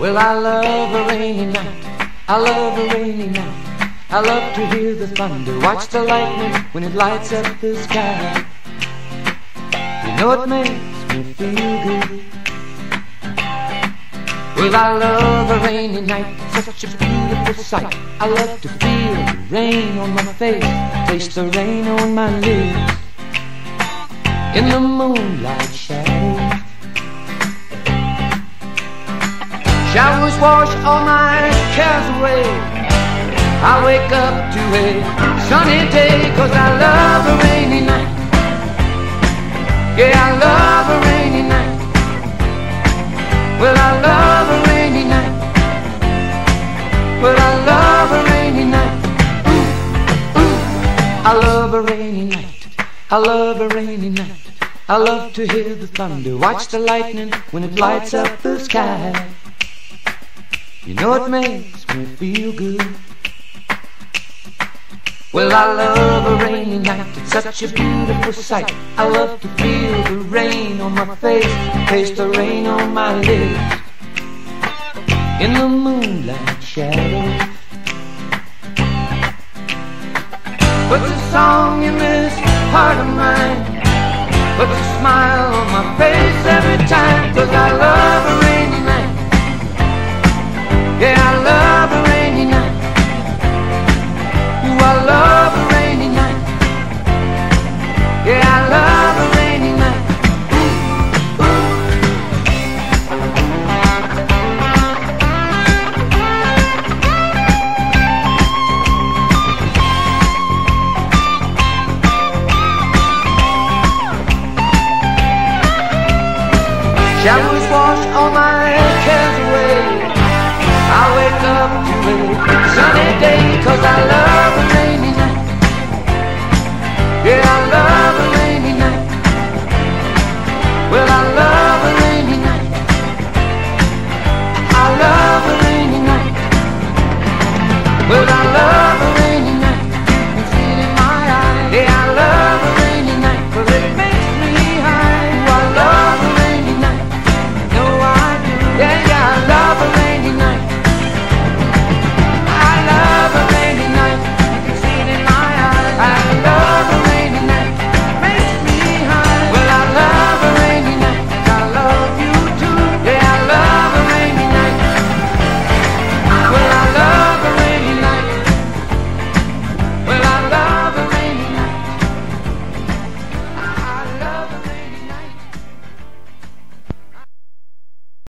Well, I love a rainy night. I love a rainy night. I love to hear the thunder, watch the lightning when it lights up the sky. You know it makes me feel good. Well, I love a rainy night, such a beautiful sight. I love to feel the rain on my face, taste the rain on my lips. In the moonlight shadows. Showers wash all my cares away. I wake up to a sunny day, cause I love a rainy night. Yeah, I love a rainy night. Well, I love a rainy night. Well, I love a rainy night. Ooh, ooh. I love a rainy night. I love a rainy night. I love to hear the thunder, watch the lightning when it lights up the sky. You know it makes me feel good. Well, I love a rainy night, it's such a beautiful sight. I love to feel the rain on my face, taste the rain on my lips. In the moonlight shadows. What's a song in this heart of mine. Yeah, I love a rainy night. Ooh, I love a rainy night. Yeah, I love a rainy night. Ooh, ooh. Wash all my